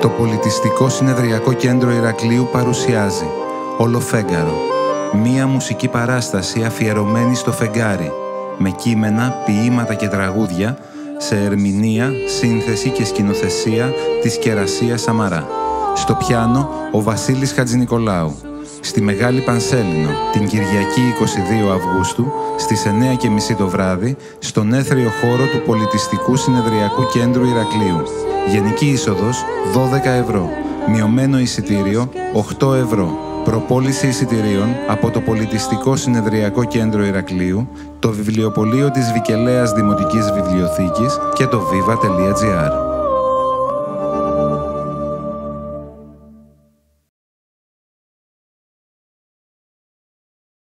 Το Πολιτιστικό Συνεδριακό Κέντρο Ηρακλείου παρουσιάζει Ολοφέγγαρο. Μία μουσική παράσταση αφιερωμένη στο φεγγάρι, με κείμενα, ποίηματα και τραγούδια, σε ερμηνεία, σύνθεση και σκηνοθεσία της Κερασίας Σαμαρά. Στο πιάνο, ο Βασίλης Χατζηνικολάου. Στη Μεγάλη Πανσέλινο, την Κυριακή 22 Αυγούστου, στις 9.30 το βράδυ, στον έθριο χώρο του Πολιτιστικού Συνεδριακού Κέντρου Ηρακλείου. Γενική είσοδος 12 ευρώ. Μειωμένο εισιτήριο 8 ευρώ. Προπόληση εισιτηρίων από το Πολιτιστικό Συνεδριακό Κέντρο Ηρακλείου, το βιβλιοπωλείο της Βικελέας Δημοτικής Βιβλιοθήκης και το viva.gr.